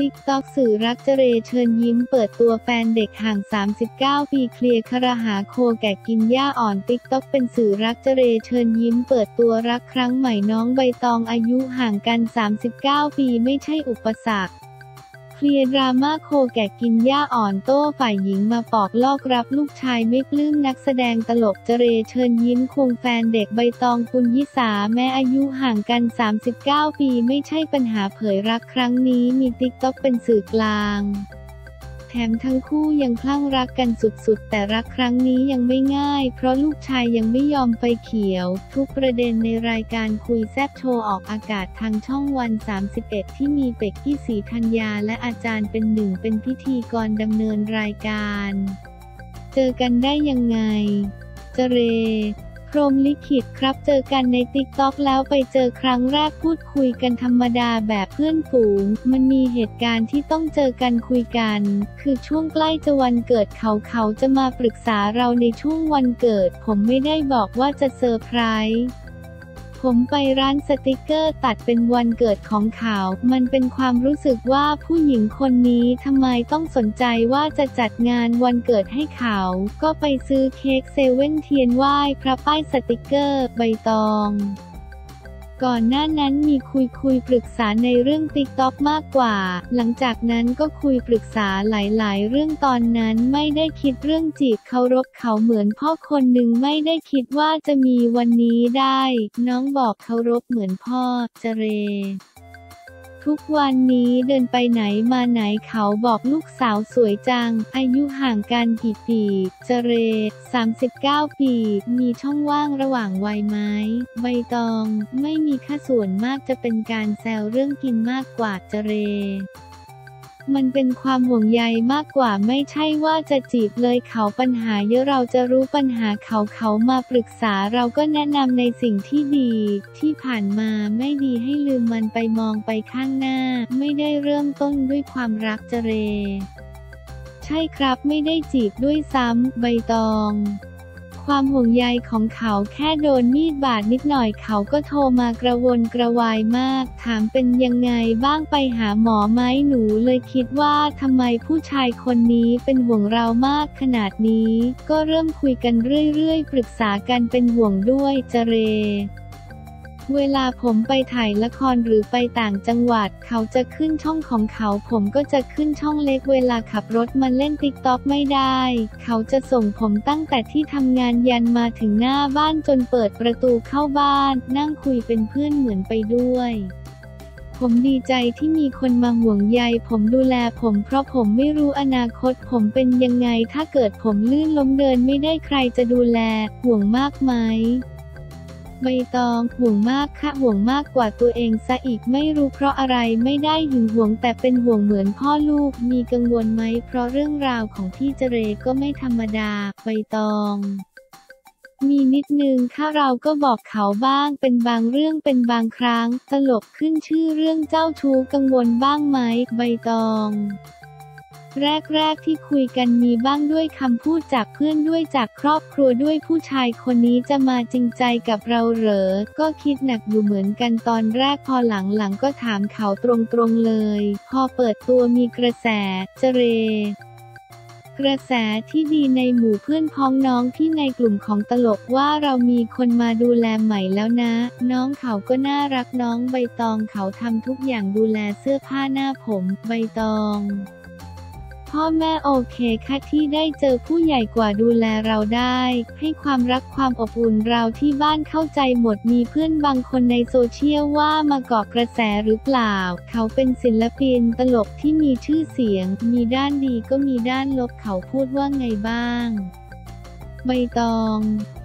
ติ๊กต็อกสื่อรักจเรเชิญยิ้มเปิดตัวแฟนเด็กห่าง 39 ปีเคลียร์ครหาโคแก่กินหญ้าอ่อนติ๊กต็อกเป็นสื่อรักจเรเชิญยิ้มเปิดตัวรักครั้งใหม่น้องใบตองอายุห่างกัน 39 ปีไม่ใช่อุปสรรค เคลียร์ดราม่าโคแก่กินหญ้าอ่อนโต้ฝ่ายหญิงมาปอกลอกรับลูกชายไม่ปลื้มนักแสดงตลกจเรเชิญยิ้มควงแฟนเด็กใบตองปุณยิสาแม้อายุห่างกัน 39 ปีไม่ใช่ปัญหาเผยรักครั้งนี้มีติ๊กต็อกเป็นสื่อกลาง แถมทั้งคู่ยังคลั่งรักกันสุดๆ แต่รักครั้งนี้ยังไม่ง่าย เพราะลูกชายยังไม่ยอมไฟเขียว ทุกประเด็นในรายการคุยแซบโชว์ออกอากาศทางช่องวัน 31 ที่มีเป็กกี้สีธัญญาและอาจารย์เป็นหนึ่งเป็นพิธีกรดำเนินรายการ เจอกันได้ยังไง จเร พรมลิขิตครับ เจอกันในติ๊กต็อกแล้วไปเจอครั้งแรกพูดคุยกันธรรมดาแบบเพื่อนฝูง มันมีเหตุการณ์ที่ต้องเจอกันคุยกัน คือช่วงใกล้จะวันเกิดเขาเขาจะมาปรึกษาเราในช่วงวันเกิด ผมไม่ได้บอกว่าจะเซอร์ไพรส์ ผมไปร้านสติกเกอร์ตัดเป็นวันเกิดของเขา มันเป็นความรู้สึกว่าผู้หญิงคนนี้ทำไมต้องสนใจว่าจะจัดงานวันเกิดให้เขา ก็ไปซื้อเค้กเซเว่นเทียนไหว้พระป้ายสติกเกอร์ ใบตอง ก่อนหน้านั้นมีคุยคุยปรึกษาในเรื่องติ๊กต็อกมากกว่า หลังจากนั้นก็คุยปรึกษาหลาย ๆ เรื่องตอนนั้นไม่ได้คิดเรื่องจีบเคารพเขาเหมือนพ่อคนหนึ่งไม่ได้คิดว่าจะมีวันนี้ได้ น้องบอกเคารพเหมือนพ่อ จเร ทุกวันนี้เดินไปไหนมาไหนเขาบอกลูกสาวสวยจัง อายุห่างกันกี่ปี เจเร 39 ปี มีช่องว่างระหว่างวัยไหมใบตอง ไม่มีค่าส่วนมากจะเป็นการแซวเรื่องกินมากกว่าเจเร มันเป็นความห่วงใยมากกว่าไม่ใช่ว่าจะจีบเลยเขาปัญหาเยอะเราจะรู้ปัญหาเขาเขามาปรึกษาเราก็แนะนำในสิ่งที่ดี ที่ผ่านมาไม่ดีให้ลืมมันไปมองไปข้างหน้า ไม่ได้เริ่มต้นด้วยความรักเจเร ใช่ครับไม่ได้จีบด้วยซ้ำใบตอง ความห่วงใยของเขาแค่โดนมีดบาดนิดหน่อยเขาก็โทรมากระวนกระวายมาก ถามเป็นยังไงบ้างไปหาหมอไหมหนูเลยคิดว่าทำไมผู้ชายคนนี้เป็นห่วงเรามากขนาดนี้ ก็เริ่มคุยกันเรื่อยๆ ปรึกษากันเป็นห่วงด้วยเจเร เวลาผมไปถ่ายละครหรือไปต่างจังหวัด เขาจะขึ้นช่องของเขา ผมก็จะขึ้นช่องเล็กเวลาขับรถมาเล่นติ๊กต็อกไม่ได้ เขาจะส่งผมตั้งแต่ที่ทำงานยันมาถึงหน้าบ้านจนเปิดประตูเข้าบ้าน นั่งคุยเป็นเพื่อนเหมือนไปด้วยผมดีใจที่มีคนมาห่วงใยผมดูแลผมเพราะผมไม่รู้อนาคตผมเป็นยังไงถ้าเกิดผมลื่นล้มเดินไม่ได้ใครจะดูแลห่วงมากไหม ใบตองห่วงมากค่ะห่วงมากกว่าตัวเองซะอีกไม่รู้เพราะอะไรไม่ได้หึงห่วงแต่เป็นห่วงเหมือนพ่อลูกมีกังวลไหมเพราะเรื่องราวของพี่เจเรก็ไม่ธรรมดาใบตองมีนิดนึงถ้าเราก็บอกเขาบ้างเป็นบางเรื่องเป็นบางครั้ง ตลกขึ้นชื่อเรื่องเจ้าชู้กังวลบ้างไหมใบตอง แรกๆที่คุยกันมีบ้างด้วยคำพูดจากเพื่อนด้วยจากครอบครัวด้วยผู้ชายคนนี้จะมาจริงใจกับเราเหรอ ก็คิดหนักอยู่เหมือนกันตอนแรกพอหลังๆก็ถามเขาตรงๆเลย พอเปิดตัวมีกระแส เจเรกระแสที่ดีในหมู่เพื่อนพ้องน้องที่ในกลุ่มของตลกว่าเรามีคนมาดูแลใหม่แล้วนะ น้องเขาก็น่ารักน้องใบตองเขาทำทุกอย่างดูแลเสื้อผ้าหน้าผม ใบตอง พ่อแม่โอเคค่ะที่ได้เจอผู้ใหญ่กว่าดูแลเราได้ ให้ความรักความอบอุ่นเราที่บ้านเข้าใจหมดมีเพื่อนบางคนในโซเชียลว่ามาเกาะกระแสหรือเปล่า เขาเป็นศิลปินตลกที่มีชื่อเสียง มีด้านดีก็มีด้านลบเขาพูดว่าไงบ้าง ใบตอง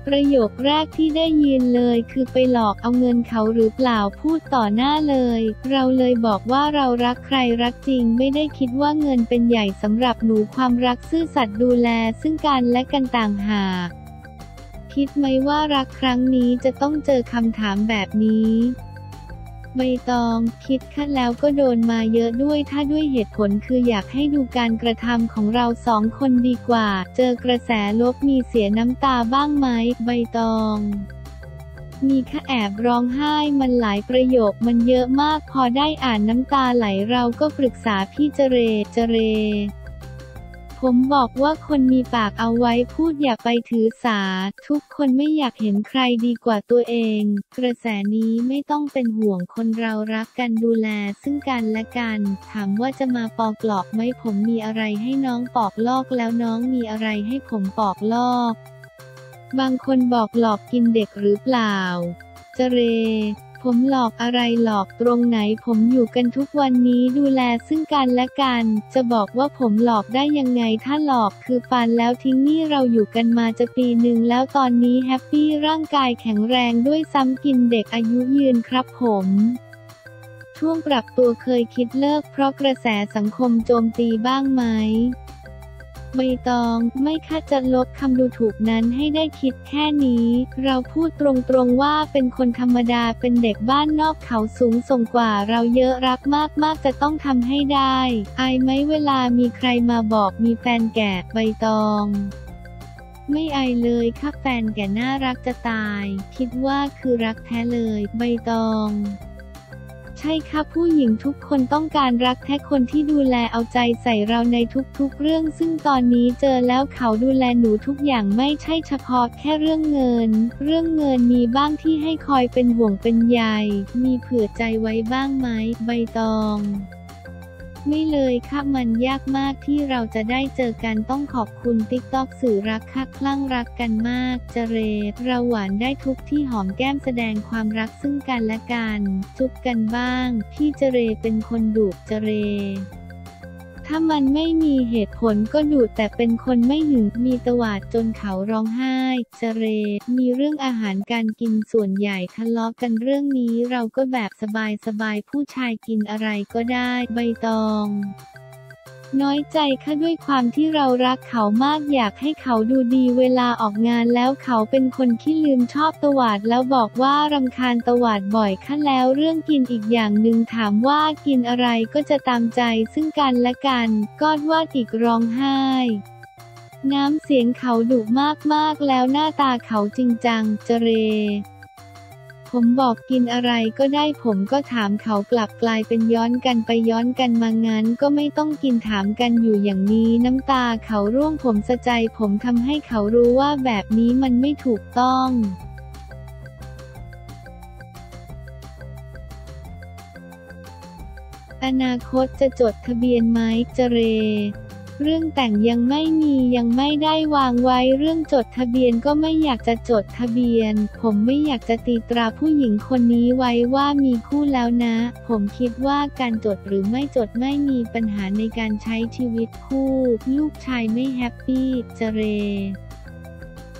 ประโยคแรกที่ได้ยินเลยคือไปหลอกเอาเงินเขาหรือเปล่าพูดต่อหน้าเลย เราเลยบอกว่าเรารักใครรักจริงไม่ได้คิดว่าเงินเป็นใหญ่สำหรับหนูความรักซื่อสัตย์ดูแลซึ่งกันและกันต่างหากคิดไหมว่ารักครั้งนี้จะต้องเจอคำถามแบบนี้ ใบตอง คิดค่ะแล้วก็โดนมาเยอะด้วยถ้าด้วยเหตุผลคืออยากให้ดูการกระทำของเราสองคนดีกว่า เจอกระแสลบมีเสียน้ำตาบ้างไหมใบตองมีแค่แอบร้องไห้มันหลายประโยคมันเยอะมากพอได้อ่านน้ำตาไหลเราก็ปรึกษาพี่เจเรเจเร ผมบอกว่าคนมีปากเอาไว้พูดอย่าไปถือสา ทุกคนไม่อยากเห็นใครดีกว่าตัวเอง กระแสนี้ไม่ต้องเป็นห่วงคนเรารักกันดูแลซึ่งกันและกัน ถามว่าจะมาปอกหลอกไหมผมมีอะไรให้น้องปอกลอกแล้วน้องมีอะไรให้ผมปอกลอก บางคนบอกหลอกกินเด็กหรือเปล่า เจเร ผมหลอกอะไรหลอกตรงไหนผมอยู่กันทุกวันนี้ดูแลซึ่งกันและกัน จะบอกว่าผมหลอกได้ยังไงถ้าหลอกคือฟันแล้วทิ้งนี่เราอยู่กันมาจะปีหนึ่งแล้วตอนนี้แฮปปี้ร่างกายแข็งแรงด้วยซ้ำกินเด็กอายุยืนครับผมช่วงปรับตัวเคยคิดเลิกเพราะกระแสสังคมโจมตีบ้างไหม ใบตอง ไม่ค่าจะลบคำดูถูกนั้นให้ได้คิดแค่นี้ เราพูดตรงๆว่าเป็นคนธรรมดาเป็นเด็กบ้านนอกเขาสูงส่งกว่าเราเยอะรักมากๆจะต้องทำให้ได้ อายไหมเวลามีใครมาบอกมีแฟนแก่ใบตองไม่ไอเลยค่ะแฟนแก่น่ารักจะตาย คิดว่าคือรักแท้เลย ใบตอง ใช่ค่ะผู้หญิงทุกคนต้องการรักแท้คนที่ดูแลเอาใจใส่เราในทุกๆเรื่อง ซึ่งตอนนี้เจอแล้วเขาดูแลหนูทุกอย่างไม่ใช่เฉพาะแค่เรื่องเงิน เรื่องเงินมีบ้างที่ให้คอยเป็นห่วงเป็นใยมีเผื่อใจไว้บ้างไหมใบตอง ไม่เลยค่ะมันยากมากที่เราจะได้เจอกันต้องขอบคุณติ๊กต็อกสื่อรักค่ะคลั่งรักกันมาก เจเรเราหวานได้ทุกที่หอมแก้มแสดงความรักซึ่งกันและกัน จุบกันบ้าง พี่เจเรเป็นคนดุเจเร ถ้ามันไม่มีเหตุผลก็ดูแต่เป็นคนไม่หึงมีตวาดจนเขาร้องไห้เจเร มีเรื่องอาหารการกินส่วนใหญ่ทะเลาะกันเรื่องนี้เราก็แบบสบายสบายๆผู้ชายกินอะไรก็ได้ ใบตอง น้อยใจค่ะด้วยความที่เรารักเขามากอยากให้เขาดูดีเวลาออกงานแล้วเขาเป็นคนที่ลืมชอบตวาดแล้วบอกว่ารำคาญตวาดบ่อยค่ะแล้วเรื่องกินอีกอย่างหนึ่งถามว่ากินอะไรก็จะตามใจซึ่งกันและกันกอดว่าอีกร้องไห้น้ำเสียงเขาดุมากๆแล้วหน้าตาเขาจริงจังเจเร ผมบอกกินอะไรก็ได้ผมก็ถามเขากลับกลายเป็นย้อนกันไปย้อนกันมางั้นก็ไม่ต้องกินถามกันอยู่อย่างนี้น้ำตาเขาร่วงผมสะใจผมทำให้เขารู้ว่าแบบนี้มันไม่ถูกต้องอนาคตจะจดทะเบียนไหมเจเร เรื่องแต่งยังไม่มียังไม่ได้วางไว้เรื่องจดทะเบียนก็ไม่อยากจะจดทะเบียน ผมไม่อยากจะตีตราผู้หญิงคนนี้ไว้ว่ามีคู่แล้วนะ ผมคิดว่าการจดหรือไม่จดไม่มีปัญหาในการใช้ชีวิตคู่ ลูกชายไม่แฮปปี้เจเร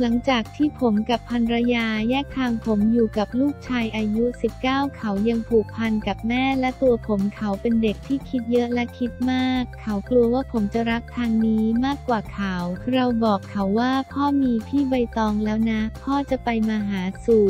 หลังจากที่ผมกับภรรยาแยกทางผมอยู่กับลูกชายอายุ 19 เขายังผูกพันกับแม่และตัวผมเขาเป็นเด็กที่คิดเยอะและคิดมาก เขากลัวว่าผมจะรักทางนี้มากกว่าเขา เราบอกเขาว่าพ่อมีพี่ใบตองแล้วนะ พ่อจะไปมาหาสู่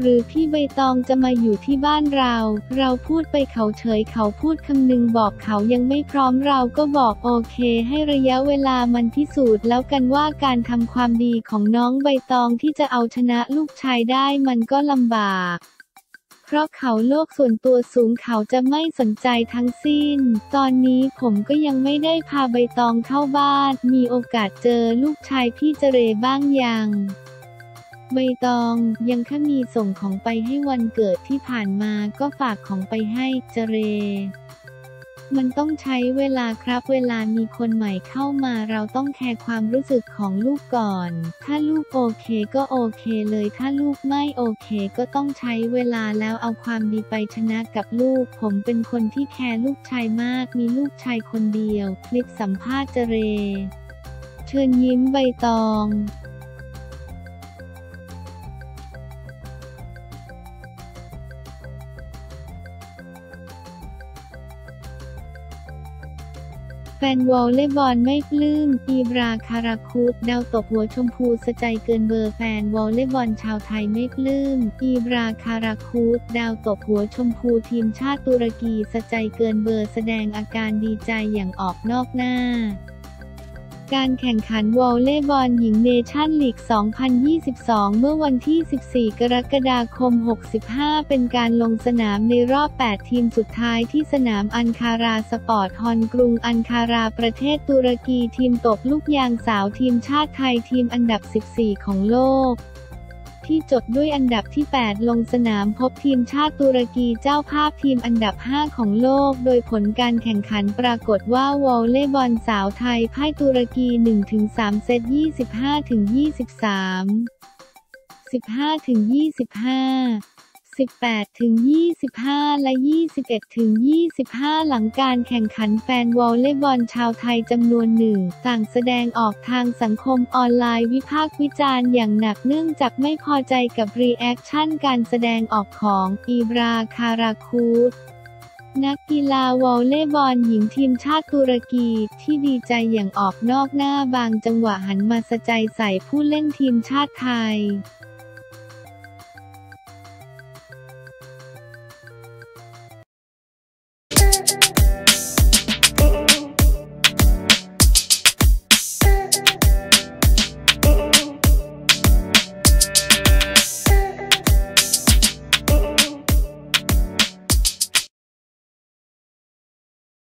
หรือพี่ใบตองจะมาอยู่ที่บ้านเรา เราพูดไปเขาเฉยเขาพูดคำหนึงบอกเขายังไม่พร้อมเราก็บอกโอเค ให้ระยะเวลามันพิสูจน์แล้วกันว่าการทำความดีของน้องใบตองที่จะเอาชนะลูกชายได้มันก็ลำบาก เพราะเขาโลกส่วนตัวสูงเขาจะไม่สนใจทั้งสิ้น ตอนนี้ผมก็ยังไม่ได้พาใบตองเข้าบ้าน มีโอกาสเจอลูกชายพี่เจเรบ้างยัง ใบตองยังแค่มีส่งของไปให้วันเกิดที่ผ่านมาก็ฝากของไปให้เจเร มันต้องใช้เวลาครับเวลามีคนใหม่เข้ามาเราต้องแคร์ความรู้สึกของลูกก่อน ถ้าลูกโอเคก็โอเคเลย ถ้าลูกไม่โอเคก็ต้องใช้เวลาแล้วเอาความดีไปชนะกับลูก ผมเป็นคนที่แคร์ลูกชายมาก มีลูกชายคนเดียวคลิปสัมภาษณ์จเร เชิญยิ้มใบตอง แฟนวอลเลย์บอลไม่ปลื้มอีบราคาราคุดดาวตกหัวชมพูสะใจเกินเบอร์แฟนวอลเลย์บอลชาวไทยไม่ปลื้มอีบราคาราคุดดาวตกหัวชมพูทีมชาติตุรกีสะใจเกินเบอร์แสดงอาการดีใจอย่างออกนอกหน้า การแข่งขันวอลเลย์บอลหญิงเนชั่นลีก 2022 เมื่อวันที่ 14 กรกฎาคม 65 เป็นการลงสนามในรอบ 8 ทีมสุดท้ายที่สนามอันคาราสปอร์ตฮอลล์กรุงอันคาราประเทศตุรกีทีมตบลูกยางสาวทีมชาติไทยทีมอันดับ 14 ของโลก ที่จบด้วยอันดับที่ 8 ลงสนามพบทีมชาติตุรกีเจ้าภาพทีมอันดับ 5 ของโลก โดยผลการแข่งขันปรากฏว่าวอลเลย์บอลสาวไทยพ่ายตุรกี 1-3 เซต 25-23 15-25 18-25 และ 21-25 หลังการแข่งขันแฟนวอลเลย์บอลชาวไทยจำนวนหนึ่ง ต่างแสดงออกทางสังคมออนไลน์วิพากษ์วิจารณ์อย่างหนักเนื่องจากไม่พอใจกับ reaction การแสดงออกของอีบราคาราคูดนักกีฬาวอลเลย์บอลหญิงทีมชาติตุรกีที่ดีใจอย่างออกนอกหน้าบางจังหวะหันมาสะใจใส่ผู้เล่นทีมชาติไทย